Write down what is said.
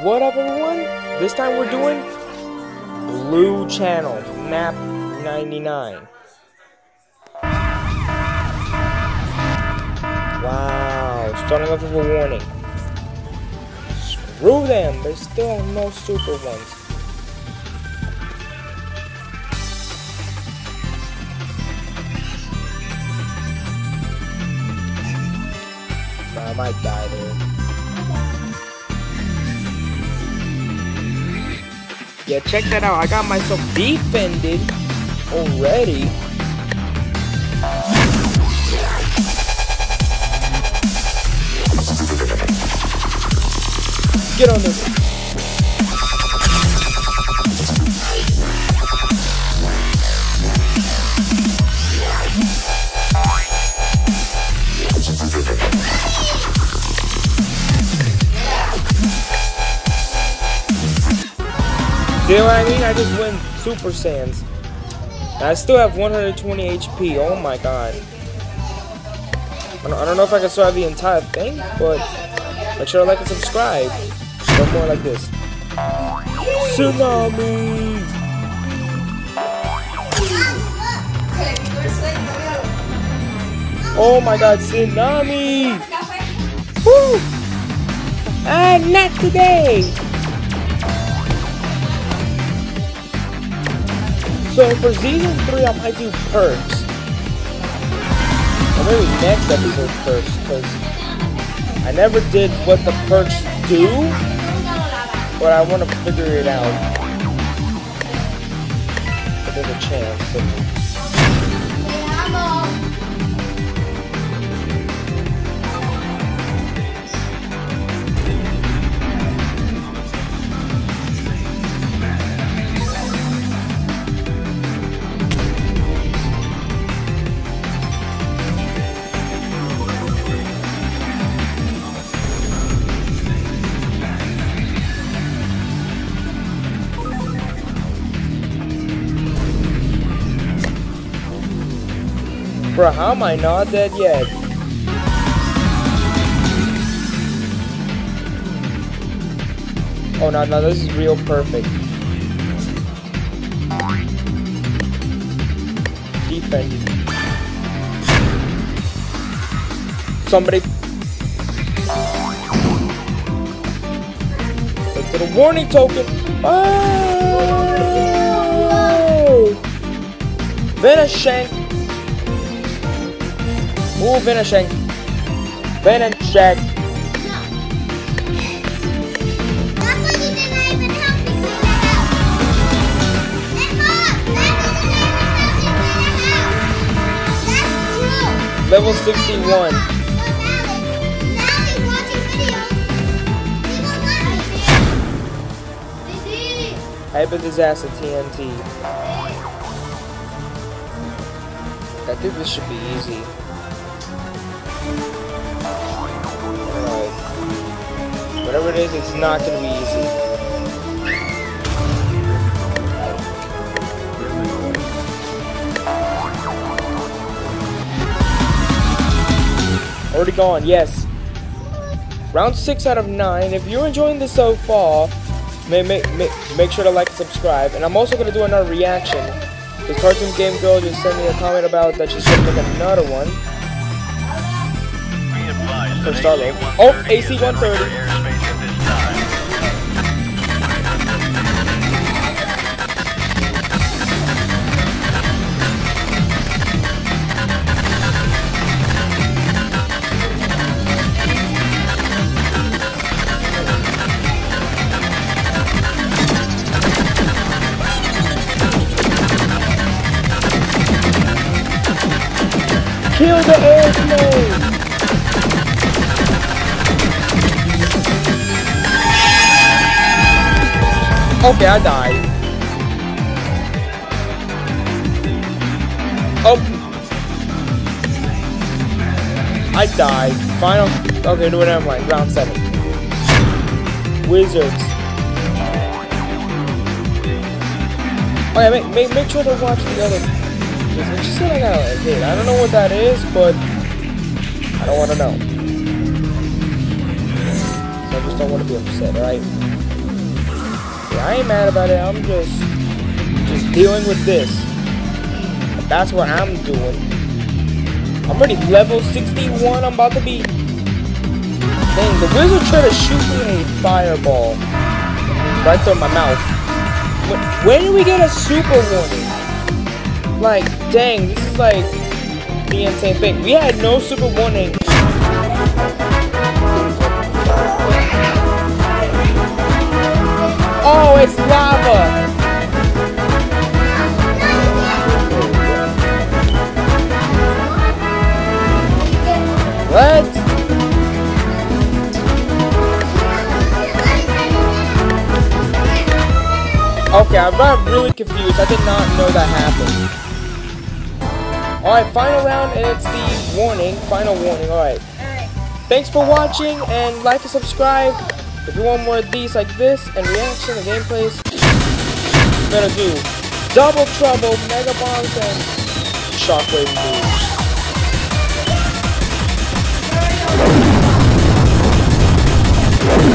What up, everyone? This time we're doing Blue Channel, map 99. Wow, starting off with a warning. Screw them, there's still no super ones. I might die there. Yeah, check that out. I got myself defended already. Get on this. You know what I mean? I just win Super Saiyans. I still have 120 HP. Oh my god. I don't, I don't know if I can survive the entire thing, but make sure to like and subscribe. Go more like this. Tsunami! Oh my god, tsunami! Woo! Ah, not today! So for season 3, I might do perks. Or maybe next episode perks, because I never did what the perks do, but I want to figure it out. But there's a chance. Bro, how am I not dead yet? Oh no, no, this is real perfect. Defend. Somebody. Look at the warning token. Oh! Venoshank Ooh, finishing. Finishing. Level 61. Hyper Disaster TNT. I think this should be easy. Whatever it is, it's not going to be easy. Already gone, yes. Round 6 out of 9. If you're enjoying this so far, make, make, make, make sure to like and subscribe. And I'm also going to do another reaction. This Cartoon Game Girl just sent me a comment about that she's to make another one. For Starlink. Oh, AC-130. Okay, I died. Oh. I died. Final. Okay, do whatever I'm like. Round 7. Wizards. Oh, okay, make, make, make sure to watch the other I hit. Uh, I don't know what that is, but I don't want to know. So I just don't want to be upset, alright? I ain't mad about it. I'm just just dealing with this. That's what I'm doing. I'm already level 61. I'm about to be. Dang, the wizard tried to shoot me a fireball right through my mouth. When, did we get a super warning? Like, dang, this is like the insane thing. We had no super warning. Oh, it's lava! What? Okay, I'm not really confused. I did not know that happened. Alright, final round, and it's the warning. Final warning, alright. Alright. Thanks for watching, and like and subscribe. If you want more of these like this, and reaction and gameplays, gonna do Double Trouble, Mega Bombs, and Shockwave moves. Thank